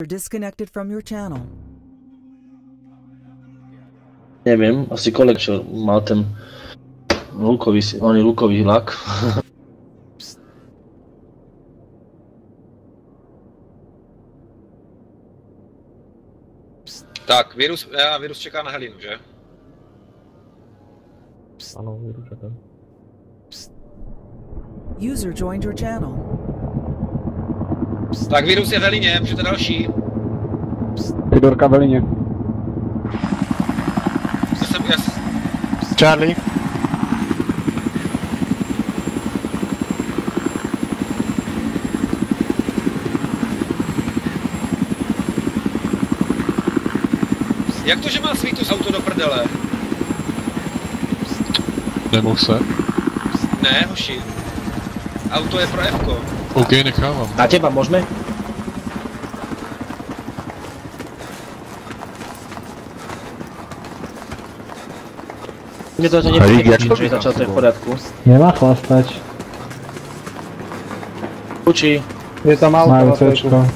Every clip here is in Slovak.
You're disconnected from your channel. Neviem, asi koleg, čo mal ten lukový, oný lukový lak. Tak, virus, ja, virus čeká na Helinu, že? Áno, budu čakať. User joined your channel. Tak virus je v Helině, můžete další. Fidorka v linie. Já jsem, já, Charlie. jak to, že má svítu z auto do prdele? Nemohl se. Ne, hoši. Auto je pro Fko. OK, nechávam. Na teba môžeme? Mne to nepríde, čiže začal to je v poriadku. Nemá chlastač. Uči. Je tam auto. Majú Cčko.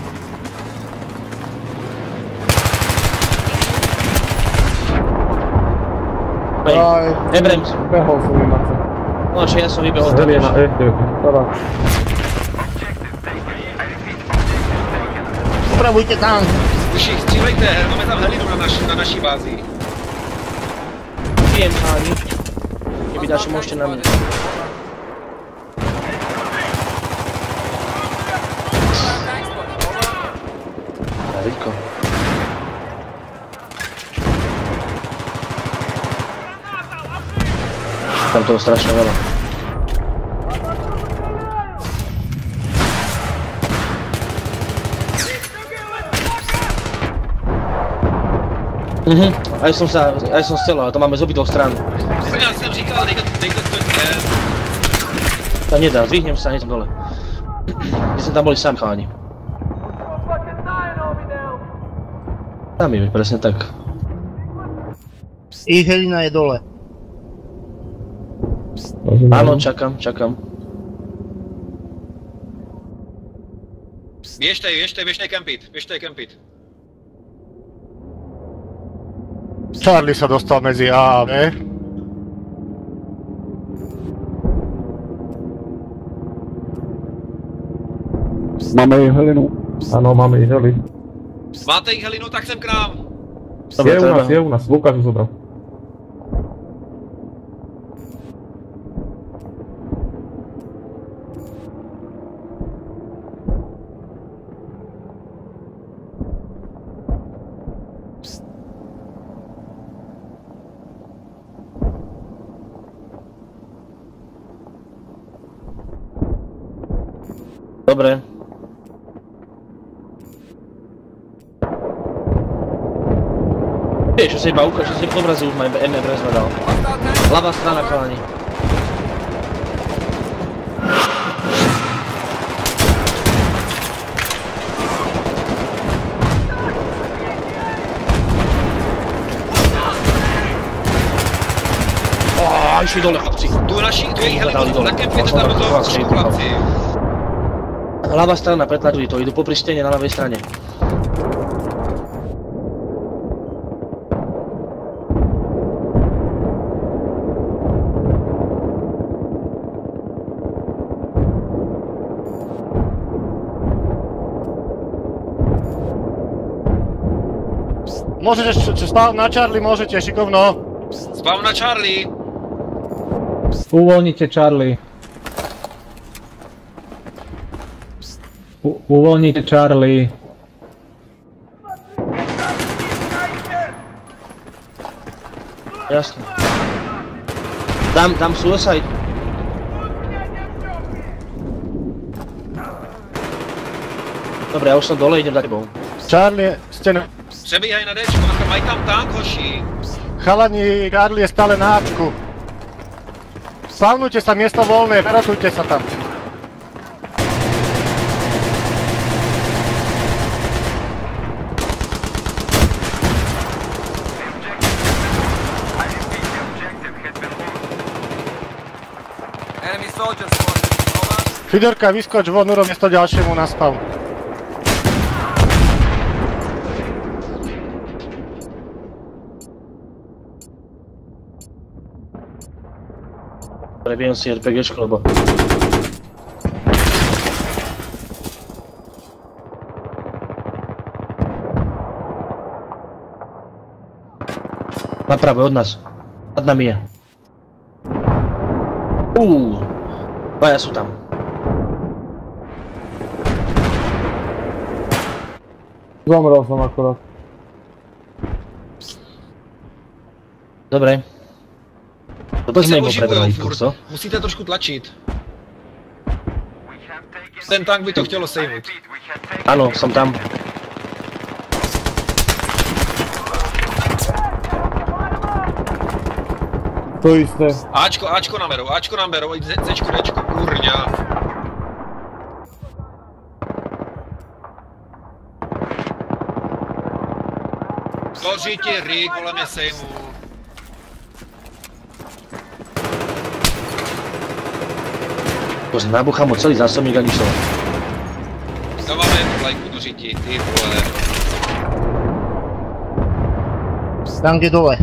Ebrems. Behol som im na to. No, ja som vybehol tam. Zdelie na E9. Opravujte tank! Slyši, střílejte, máme tam helidu na, naš, na naší bázi. Pijem, páni. Kdyby dáš, môžete na mňa. Daleko. Tam toho strašne veľa. Mhm, aj som sa, aj som ale to máme z obidvoch strán. Já jsem říkal, dejte, dejte to, je, To nedá, zvihnem sa, hneď dole. My sme tam boli sám chalani. Sami, presne tak. Ich Helina je dole. Áno, čakám, čakám. běžte, běžte kempit, běžte kempit. Charlie sa dostal medzi A a B. Máme ich Helinu. Áno, máme ich Heli. Máte jich Helinu, tak sem k nám. Je u treba. nás, je u nás. Lukáš ju zobral. Dobre. Vieš, čo sa iba ukáže, že v obrazu už ma ME prezvedal. Ľavá strana, chalani. Išli dole, chlapci. Tu naší, tu je Dali Helinu, dole. nakempite tam do toho Chlapci, Ľavá strana, pretlačujú to, idú popri stene na ľavej strane. Môžete, š- š- spáv na Charlie, môžete, šikovno. Spawn na Charlie. Uvoľnite Charlie. U- uvoľnite Charlie. Jasne. Dám, dám suicide. Dobre, ja už som dole, idem za tebou. Charlie, ste na... Přebíhaj na Dčko, mají tam tank, hoši. Chalani, Charlie je stále na Ačku. Spavnujte sa, miesto voľné, prerotujte sa tam. Fidorka, vyskoč von, urob to ďalšiemu na spawn. Prebijem si RPGčko, lebo... Naprave od nás. Nad nami je. Uuu. Dvaja sú tam. Zomrel som akorát. Dobre. Toto sme popredali, furt. kurso. Musíte trošku tlačit. Ten tank by to chtělo sejmout. Áno, som tam. To isté. Ačko, Ačko nám berou, Ačko nám berou, ide Zčko, Dčko, kurňa. Ti rig, vole mě sejmu. To nabuchám mu celý zásobník a nič to. Dáváme jednu lajku do řiti, ty vole. Tam kde dole.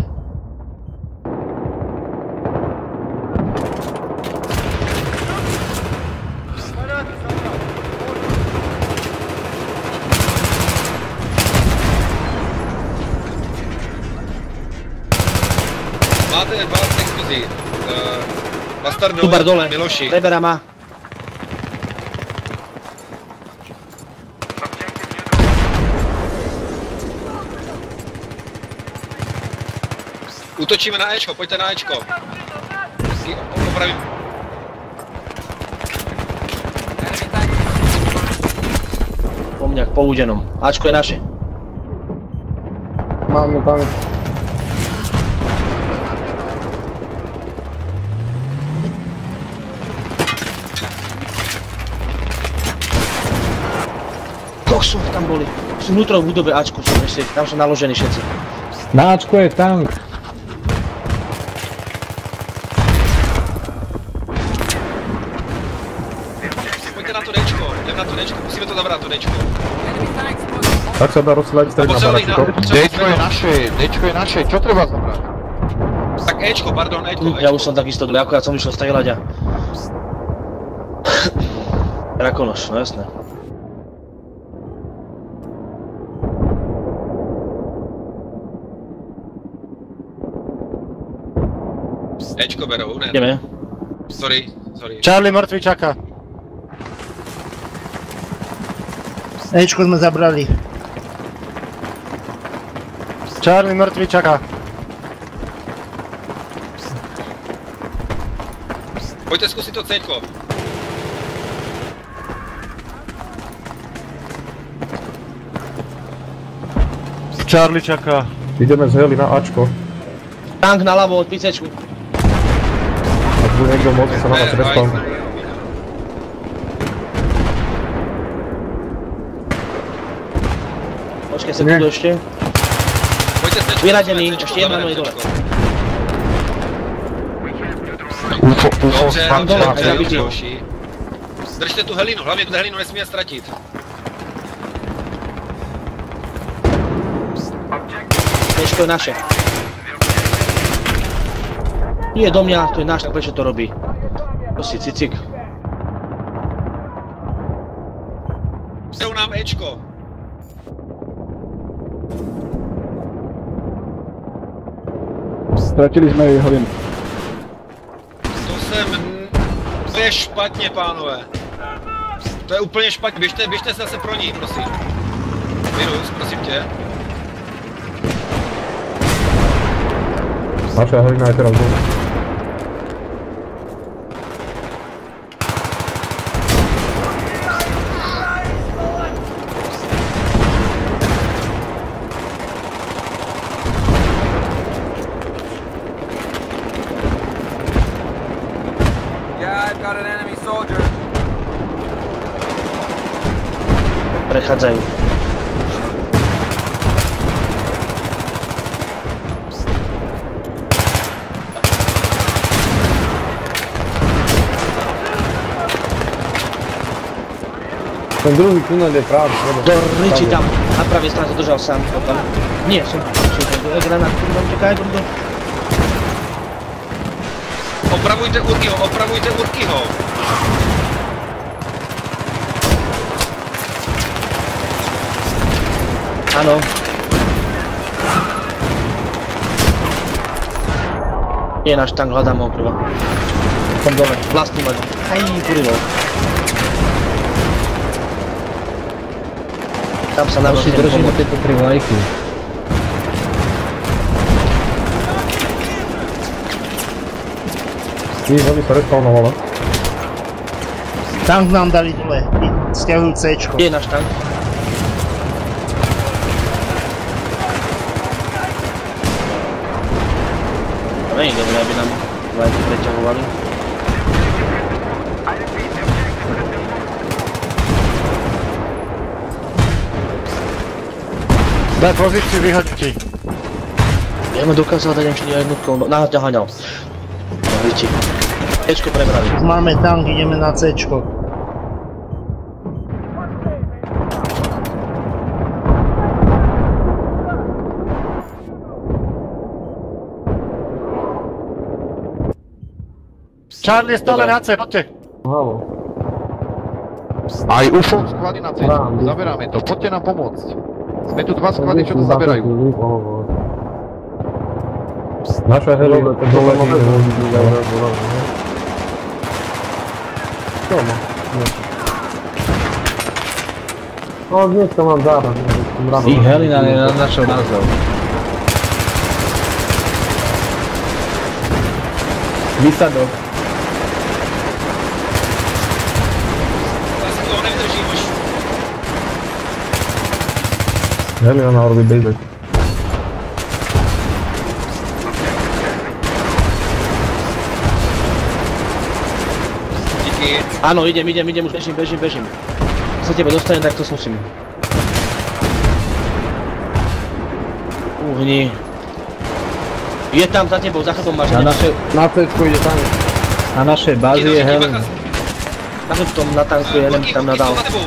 Máte dva explozí. Uh, Bastard Tubar dole. Miloši. Rebera má. Útočíme na Ečko, pojďte na Ečko. Opravím. Tank. Po mňa, po údenom. Ačko je naše. Máme tam. Koksu, tam boli. Sú vnútro v budove Ačku, sú ešte, tam sú naložení všetci. Je tank. Na to na to Dčko, musíme to spotted. Tak sa dá rozsledať stred na barakíko. Dčko je naše, Dčko je naše, čo treba zabrať? Tak Ečko, pardon, Ečko, Ja už som takisto dole, akorát som išiel strieľať a... Rakonoš, no jasné. Ečko berou, ne, Ideme. sorry, sorry. Charlie mŕtvy čaká. Ečko sme zabrali. Charlie mŕtvy čaká. Pojďte zkusit to Cčko. Charlie čaká. Ideme z heli na Ačko. Tank naľavo od picečku. Bude niekto môcť sa na nás respawn. Počkaj sekundu ešte. Vyradený, ještě jedna moje dole. UFO, UFO, Tam dole, dobře, zabitý. Držte tu helinu, hlavně tu helinu nesmíme ztratit. Dneško je naše. Nie do mňa, to je náš, tak prečo to robí? To si cicik. Jsou nám Ečko. Stratili sme jej helinu. To jsem... To je špatně, pánové. To je úplně špatně. Běžte, běžte se zase pro ní, prosím. Virus, prosím tě. Naša helina je teraz dole. Prechádzajú. Ten druhý tunel je práve predo. Do riči tam. Na pravej strane sa držal sám. Tam. Nie, som. som- Granát, tam čekaj, brdo. Hop, Opravujte Urkyho, opravujte Urkyho. Áno. Je náš tank, hľadám ho prvo. Som dole, vlastný len. Aj, kurilo. Tam sa nám držíme tieto tri vlajky. Ty, oni sa respawnovali. Tank nám dali dole. Stiahujú C. Je náš tank? Nie je dobré, aby nám vlajky preťahovali. Daj pozíciu vyhodnutí. Ja ma dokázal dať ešte jednotkou, no náhľad ťa haňal. No, hliči. Ečko prebrali. Máme tank, ideme na C. Charlie je stále na C, poďte. Halo. Aj UFO sklady na C, zaberáme to, poďte nám pomôcť. Sme tu dva sklady, čo to zaberajú. Naša heli, to dole môže Čo má? No, dneska mám záraz. Ich Helina nenašiel názov. Výsadok. Ja si toho nevydržím už. Helena robí bejbek. Díky. Áno, idem, idem, idem, už bežím, bežím, bežím. Keď sa tebe dostane, tak to musím. Uhni. Je tam za tebou, za chrbom máš. Na cečku ide tam. na našej bázi je Helen. bacha. Na tom na tanku je, len Urky, tam nadal. za tebou.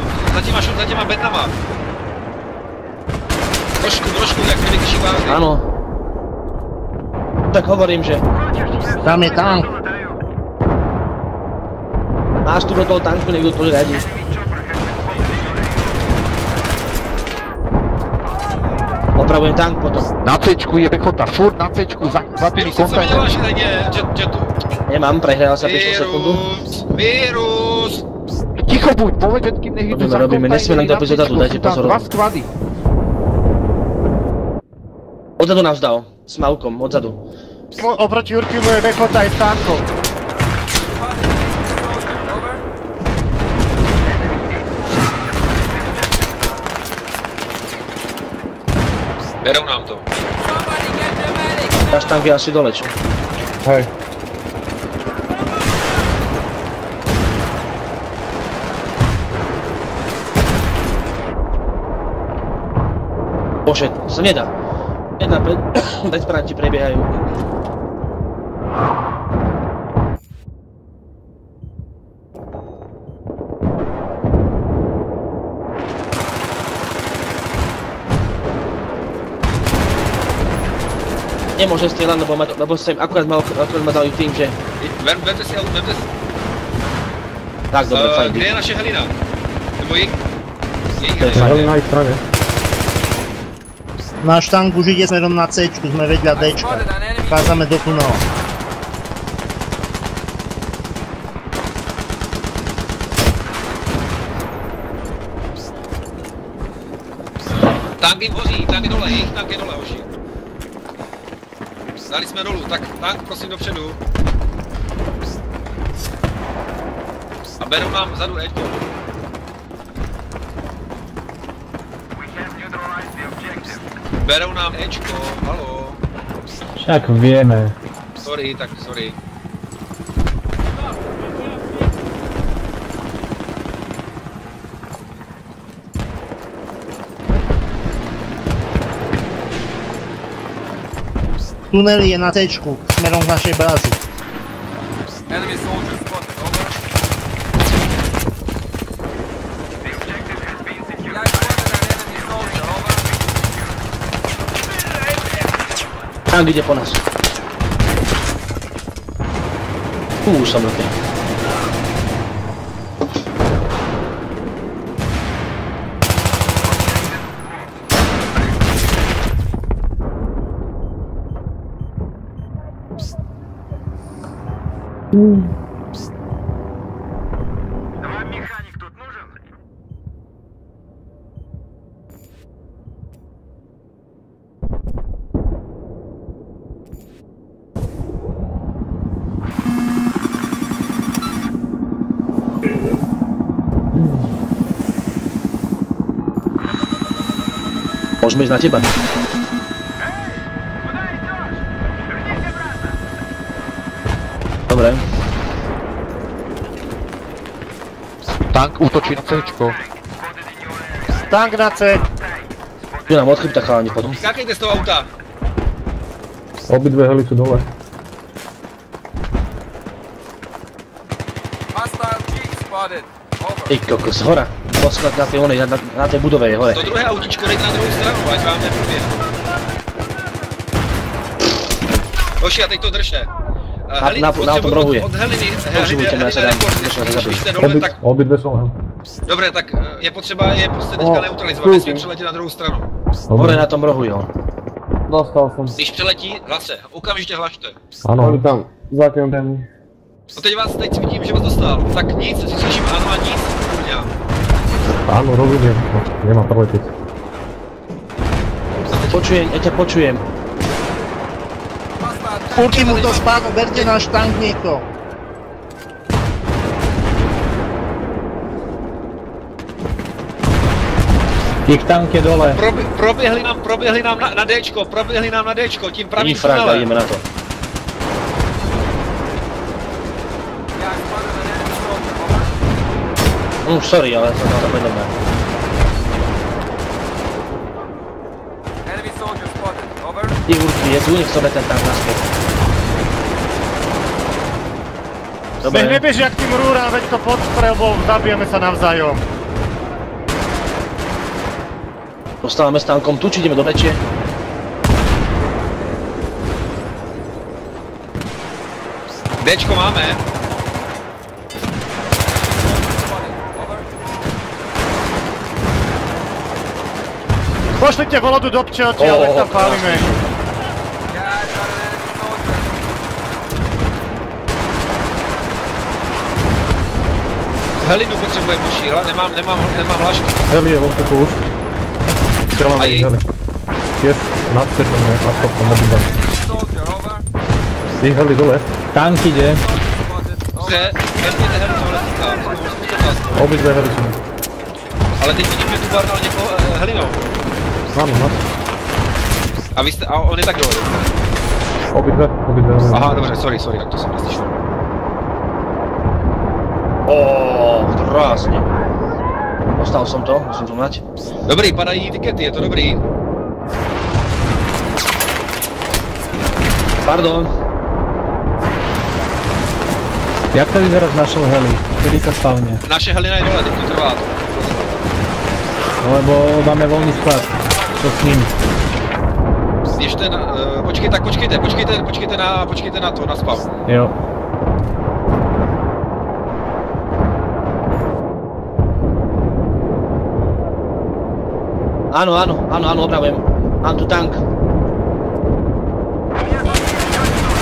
Za těma betama. Trošku, trošku, jak mi vyšší bázy. Áno. Tak hovorím, že Tam je tank. máš tu do toho tanku niekto to riadi. Opravujem tank potom. Na C je pechota, furt na C za, za tými Vírus, co mi kontajnermi. tu... Nemám, prehral sa 5 sekundu. Vírus, vírus. Ticho buď, povedz všetkým, nech idú Robíme, za robíme, nesmie len kontajnery odzadu, C, dajte pozor. dva sklady. Odzadu nás dal. S Malkom, odzadu. O- Oproti Urkimu je Bekota aj s tankom. Berou nám to. Náš tank je asi dole, čo? Hej. Bože, to sa nedá. Jedna pe... bezbranti prebiehajú. Nemôžem strieľať, lebo, ma, lebo sa im akurát ma, akurát ma dali tým, že... Vem, vemte si, vemte si. Tak, dobre, Uh, fajn. kde je naše Helina? Nebo jej... Jej To je Helina. Heli na tank už ide smerom na C, sme vedľa D. Vchádzame do tunela. Tank jim hoří, je dole, jejich tank je dole, hoši. Dali jsme dolů, tak tank prosím dopředu. A berou nám vzadu Eďko. Berou nám Ečko, halo. Však vieme. Sorry, tak sorry. Tunel je na C, smerom k našej bázi. Enemy soldier Tank ide po nás. Fú, už som Môžeme ísť na teba. Dobre. Tank útočí na C-čko. Tank na C. Tu nám odchýpta chalani potom. Skákejte z toho auta. Obidve heli sú dole. Ty kokos, hora. Posklad na tej onej, na, na tej budove je hore. To druhé autíčko dejte na druhou stranu, ať vám neproběh. Hoši, a teď to držte. Uh, Helin, na- na tom rohu je. od, Heliny, dole, Obid, tak obidve hel. Dobre, tak eh, je potřeba je prostě teďka neutralizovat, nesmí přeletět na druhou stranu. Hore na tom rohu, jo. Dostal som. Když přeletí, hlase, okamžitě hlašte. Áno. tam. Ten. No teď vás, teď vidím, že vás dostal. Tak nic, si slyším ano a nic. Áno, rozumiem. No, nemám preletiť. Počujem, ja ťa počujem. Urky mu to spadlo, berte náš tank niekto. Ich tank je dole. Probi, proběhli nám, proběhli nám na, na Dčko, proběhli nám na Dčko, tím pravým Infrag tunelem. ideme na to. Yeah, I spotted an enemy soldier. Over. Mm, sorry, ale to to vedomé. Enemy soldier spotted. Over. Ty urky, je tu, nech sobe ten tank naspäť. Nech Dobre, nebeží jak tým rúram, veď to podstrel, bo zabijeme sa navzájom. dostávame s tankom tu, či ideme do väčšie? Dčko máme. Pošlite volodu do pčelči, O, ale o, tam pálime. Helinu potřebujeme muší, ale nemám, nemám, nemám hlašku. Heli je vo vzduchu už. Strelám ich heli. Yes, nad je, nad obidva. Soldier. Over. Ich heli dole. Tank ide. Dobře, vezměte Helinu, tohle to. Obidve heli sú. Ale teď vidím, že tu barnal někoho eh, Helinou. Áno, nad. A vy jste, a on je tak dole. Obidve, obidve heli. Aha, dobře, sorry, sorry, tak to jsem neslyšel. Ó, krásne. Ostal som to, musím to mať. Dobrý, padají tikety, je to dobrý. Pardon. Jak to vyzerá s našou heli? Kedy sa spavne? Naše Helina je dole, teď to trvá. No lebo máme voľný sklad. Čo s ním? Běžte na, uh, počkej, tak počkejte, počkejte, počkejte na, počkejte na to, na spav. Jo. Áno, áno, áno, áno, opravujem. Mám tu tank.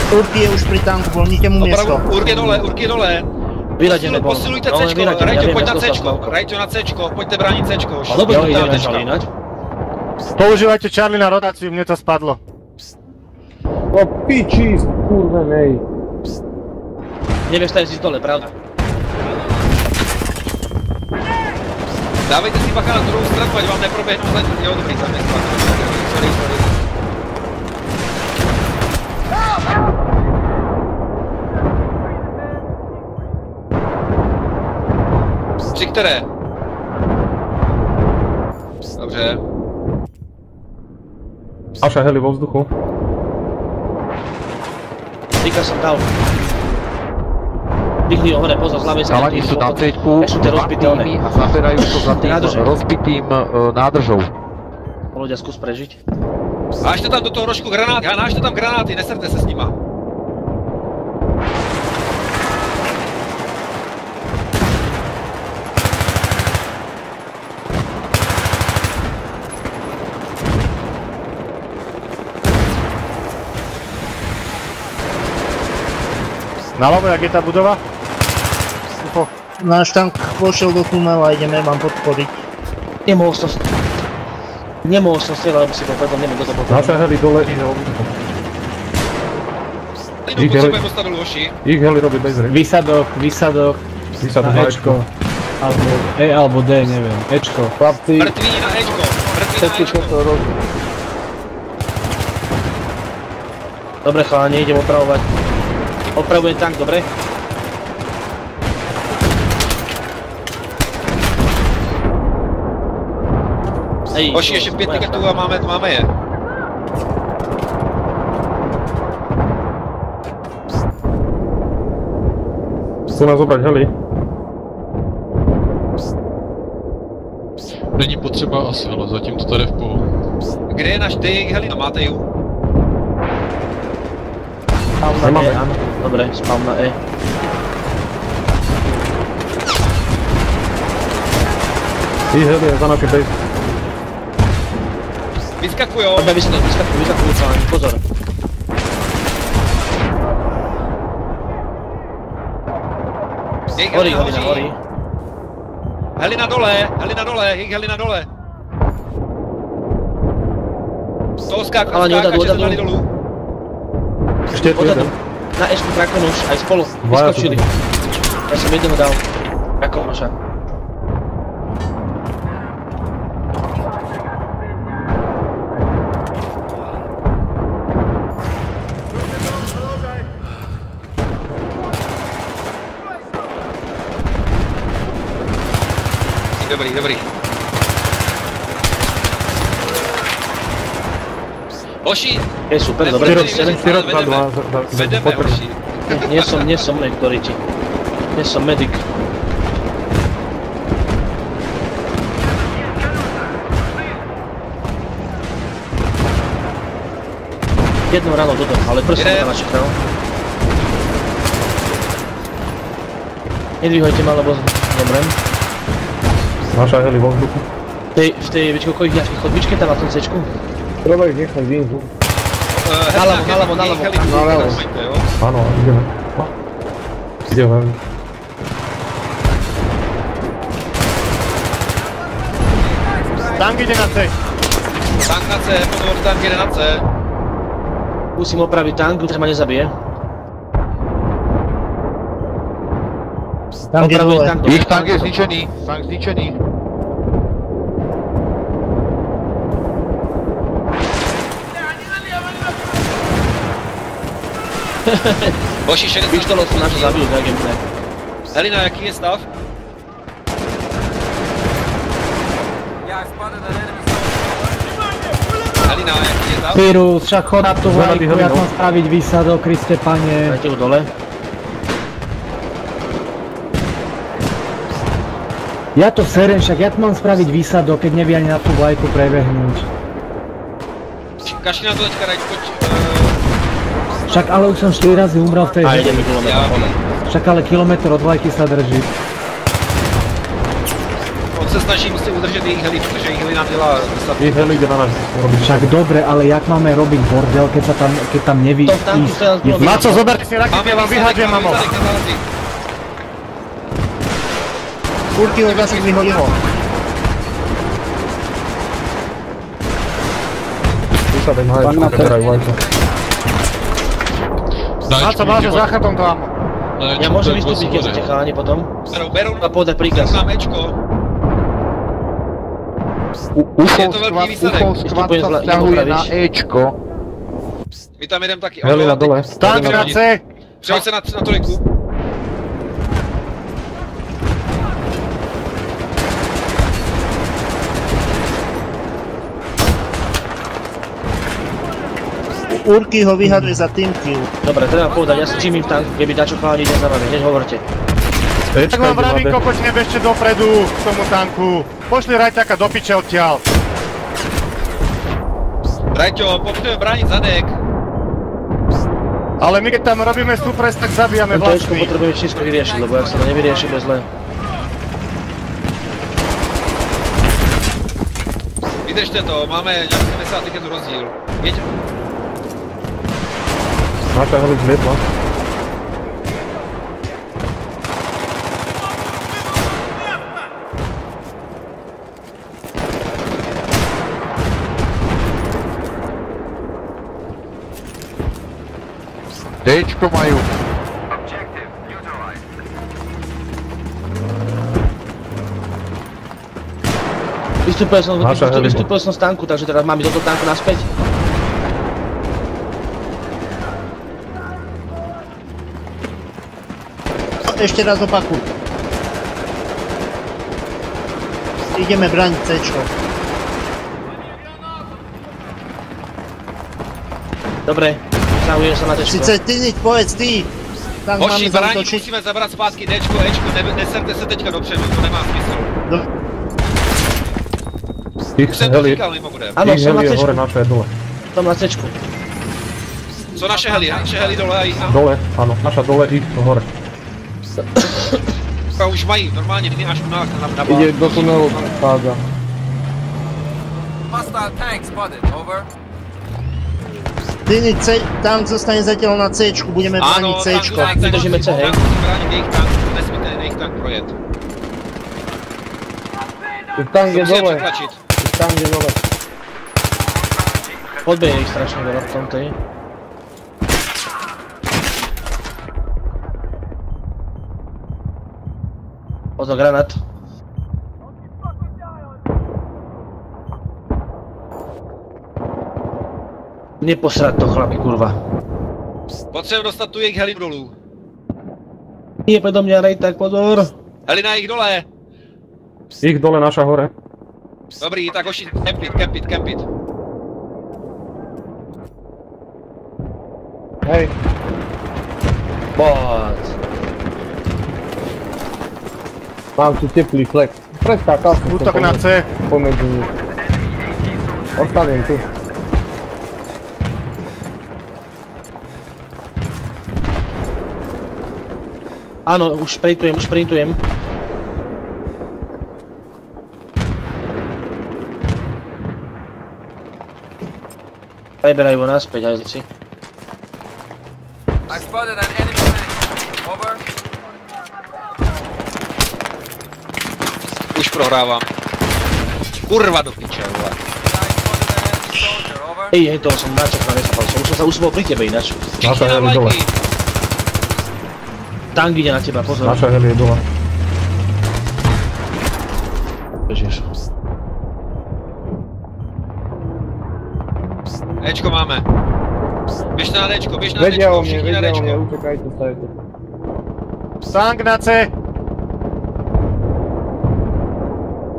Urky je už pri tanku, voľnite mu miesto. Opravu, urk je dole, urk je dole. Vyradené bol. Posilujte No, Cčko, ja Rajťo, poď na Cčko. Rajťo na Cčko, poďte brániť Cčko. Alebo Jo, sme ideme, ináč. Používajte Charlie na rotáciu, mne to spadlo. O piči, kurvenej. Nevieš, tady si dole, pravda? Dávejte si bacha na druhou stranu, ať vám neproběhnou za... Jo, dobrý, tam je spadlo. Sorry, sorry. Při které? Dobře. Naša heli vo vzduchu. Týka som dal. Dýchli ho hore, pozor, z ľavej strany. Chalani sú na one. a zaberajú to za tým rozbitým e, nádržou. Ľudia, skús prežiť. Hážte tam do toho rožku granáty, hážte tam granáty, neserte se s nima. Naľavo, jak je tá budova? Ufo. Náš tank vošiel do tunela, ideme vám podporiť. Nemohol som... Nemohol som strieľať, lebo si bol predom, neviem, kto to bol. Naša heli dole, ich heli. Idú, Ich heli-. Ich heli robí bez reči. Výsadok, výsadok Vy sa tu na na Ečko. Alebo E alebo D, neviem. Ečko. Chlapci, Mŕtvi na Ečko. Mŕtvi na Ečko. to robí. Dobre chalani, idem opravovať. Opravujem tank, dobre? To- ešte 5 moja tiketov a máme, máme je. Chcú nás zobrať heli. Není potřeba asi, ale zatím to tady v pohodě. Kde je náš DX Helina? Máte ju? Na Nemáme. E, áno. Dobre, spawn na E. Ich heli je za naše base. Vyskakujou. Poďme vyskakujú, vyskakujú, vyskakujú chalani, pozor. DX Horí, Helina Helina, horí. Helina dole, Helina dole, ich Helina dole. To skák, Ale skáka, odadu, že sa odadu. Dali dolu. Ešte je tu Odadu. jeden. Na Ešku Krakonuš, aj spolu. Dvaja sú Vyskočili. Ja som jedného dal. Krakonuša. Dobrý, dobrý. Hoši, Je super, dobre, Štyro- to ste štyro- Štyro, dva, dva, za- za- za- vedeme, potreba. hoši. Nie som, nie som niektorý ti. Nie som medic. Jednou ráno do toho, ale Idem. na našich ráno. Nedvíhajte ma, lebo zomrem. Naša heli vo vzduchu. V tej, v tej, viete koľko ich chodbičke tam na tom cečku? Treba ich nechať výjsť. Uh, Naľavo, naľavo, naľavo. Naľavo. Áno, ideme. Ideme. Tank ide na C. Tank na C, pozor, tank ide na C. Musím opraviť tank, už ma nezabije. Tank je Opravujem dole. tank, dobre. Ich tank je zničený. Tank zničený. Hoši, 60. Pištolou sú naše zabijú, tak gameplay. Helina, jaký je stav? Helina, jaký je stav? Pyrus, však chod na tú vlajku, ja mám spraviť výsadok, Kriste pane. Dajte ho dole. Ja to serem, však ja tu mám spraviť výsadok, keď nevie ani na tú vlajku prebehnúť. Kašli na to teďka, Rajč, poď. Však ale už som 4 razy umrel v tej hre. ja, Však ale kilometr od vlajky sa drží. on se snaží musí udržet jejich heli, protože jejich heli nám dělá zase Ich heli ide na nás robiť. Však dobre, ale jak máme robiť bordel, keď, sa tam, keď tam neví To ísť? Maco, zoberte si rakety, ja vám vyhádžem, mamo. Kurky ho zase vyhodí ho. Vysadek na Ečku, Na máš ide- za chrbtom to amo. na Ja môžem vystúpiť, keď chcete chalani potom. Berou, berou, A podať príkaz. berou nám Ečko. U- UFO Je to veľký skvad, výsadek. UFO skvad Vystupujem sa vzťahuje na. Ečko. My tam jedem taky. Heli na dole. Tank na C. Přehoď se na, na trojku. Urky ho vyhaduje za team kill. Dobre, treba povedať, ja si čím im tank, keby dačo chalani ide za vami, hneď hovorte. Tak vám vravím, D. kokoč nebežte dopredu k tomu tanku. Pošli rajťaka do piče odtiaľ. Rajťo, potrebujeme brániť zadek. Ale my keď tam robíme supres, tak zabijame Tento vlastný. potrebujeme všetko vyriešiť, lebo ak sa to nevyrieši, bez zle. Vydržte to, máme nějaký 70 Mata a rola de medo lá. Deite pro Mayu. Jest tu pessoal jest tu personel z tanku, także teraz mamy do tego tanku na specie. Ešte raz opakuj. Ideme braniť C. Dobre, zahujem sa na tečko. Sice ty nič povedz ty. Tam Hoši, máme bráni, zautočiť. musíme zabrať zpátky Dčko, Ečko, ne, neserte se teďka dopředu, to nemá smysl. Do- Ich Už jsem to říkal mimochodem. Som na heli je hore, naše je dole. som na tečku. Co naše heli, naše heli dole aj a, Dole, áno, naša dole, ich hore. A už mají normálně miny až u nás na, na Ide do tunelu, vchádza. Hostile tank spotted. Over. C, tam zostane zatiaľ na C, budeme brániť Áno, C. tank, tank, Držíme C, hej. Brániť jejich tank, nesmíte jejich tank projet. Tank musíme přetlačit. tank je dole. Podbe je ich strašne veľa v tomto. je. Pozor, granát. Neposrať to chlapi, kurva. Potřebujeme dostat tu jejich heli dolů. Nie predo mňa, rej, tak pozor. Heli na jejich dole. Ich dole, naša hore. Dobrý, tak hoši, kempit, kempit, kempit. Hej. Poď. Mám tu teplý flek. Preskákal som Útok na C. pomedzi nich. Ostanem tu. Áno, už sprintujem, už sprintujem. Preberajú naspäť, aj si. I spotted an enemy tank. Over. Už prohrávám. Kurva do piče, vole. Over. Hej, toho som načakal, nespal som. Už som sa bol pri tebe ináč. Všichni na heli dole. Tank ide na teba, pozor. Naša heli je dole. Ježiš. Ečko máme. Běžte na Dčko, běž na Vedia Dčko, o mne, vedia o mne, utekajte tu. Tank na C.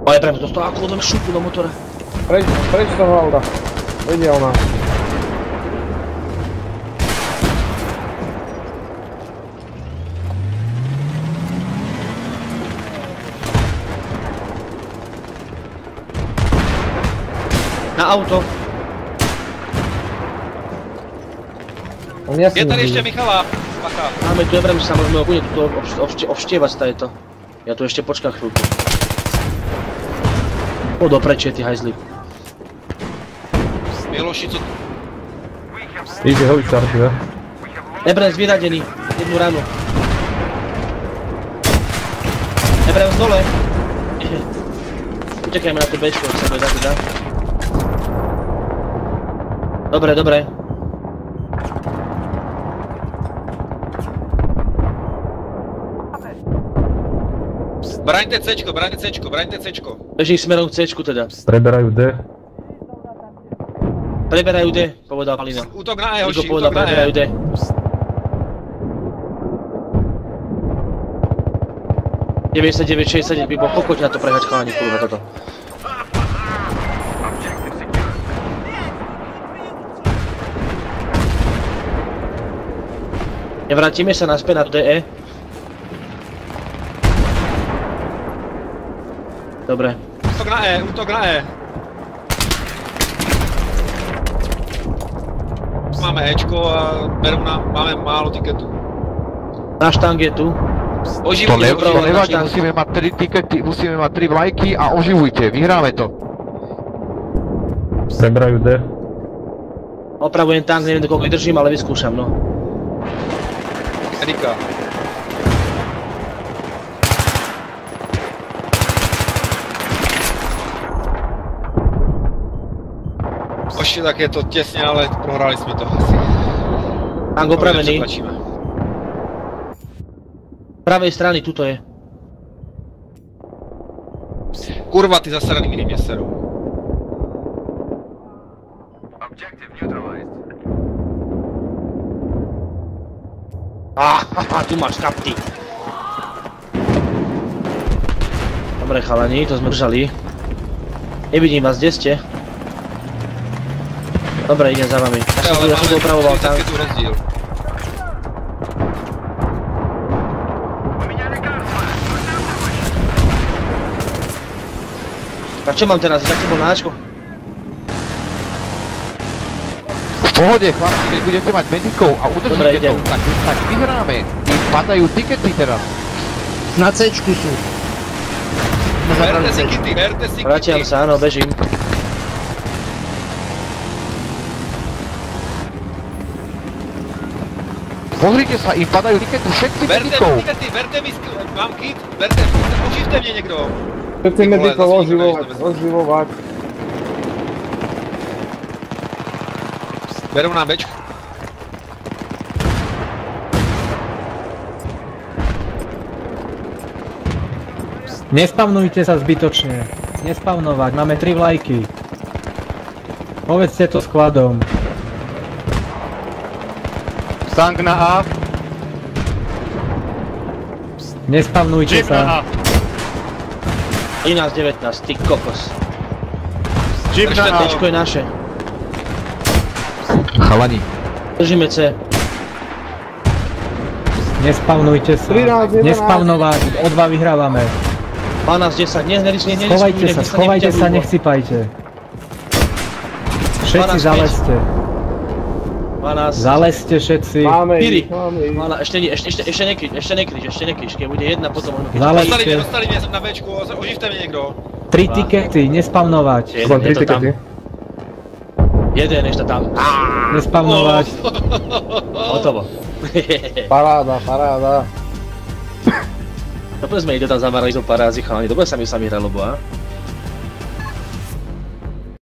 Ale pre mňa to ako len šupu do motora. Preč, preč toho auta. Vedia o nás. Na auto. On Je tady ještě vidí. Michala. Pacha. Máme tu Ebrem, sa môžeme obudiť, tu obštievať tady to. Ja tu ešte počkám chvíľku. Poď do prečie, ty hajzli. Miloši, co... Ich heli startuje. Ebrem vyradený, jednu ránu. Ebrem dole. Utekajme na to Bčko, ak sa bude dať teda. Dobre, dobre. Braňte Cčko, braňte Cčko, braňte Cčko. Beží smerom k Cčku teda. Preberajú D. Preberajú D, povedal Palina. Útok na E, hoši, povedal, útok na preberajú E. D. ...99, 69 by bol pokoť na to prehať chalani, kurva toto. Nevrátime sa naspäť na DE. Dobre. Útok na E, útok na E. Máme Ečko a berú nám, máme málo tiketu. Náš tank je tu. Oživujte, To, ne, to nevadí, musíme mať 3 tikety, musíme mať 3 vlajky a oživujte, vyhráme to. Preberajú D. Opravujem tank, neviem do koľko vydržím, ale vyskúšam, no. Erika. Oši, tak je to těsně, ale prohráli jsme to asi. Tlačíme. Z pravej strany, tuto je. Kurva, ty zasraný mini mě serou. Ah, haha, tu máš kapty. Dobre chalani, to sme držali. Nevidím vás, kde ste? Dobre, idem za vami. Ja ja som opravoval je tu rozdíl. A čo mám teraz? Tak tebou na Ačko? V pohode, chlapci, keď budete mať medikov a udržíte to, tak, tak vyhráme. Im padajú tikety teraz. Na C sú. Berte si kity, berte si Vraciam kity. sa, áno, bežím. Pozrite sa, im padajú tikety všetci Berte medikov. berte mi sk- mám kit, berte, mě někdo. Všetci medikov oživovať, oživovať. Berou nám bečku. Nespavnujte sa zbytočne. Nespavnovať, máme tri vlajky. Povedzte to skladom. Tank na A, Nespavnujte jeep na A. sa. 13, 19, ty kokos. Jeep na A. Tečko je naše. Chalani, Držíme C. Nespavnujte sa. 13, 11. Nespavnovať, o dva vyhrávame. 12, 10, nie, ne, ne, ne, Schovajte sa, schovajte sa, nechcipajte. Všetci 12, zalezte. 12, Zalezte všetci. Máme Piri. ich, máme ich. Ešte, ešte, ešte, ešte nekryť, ešte nekryť, ešte nekryť, keď bude jedna, potom možno keď... Zalezte. Dostali dostali mě, jsem na bečku, oživte mě někdo. Tri tikety, nespavnovať. Jeden, je to tam. tikety. Jeden, ešte tam. Nespavnovať. hotovo. Paráda, paráda. Dobre sme ich to tam zamarali do parázy, chalani, dobre sa mi sami hralo, bo a?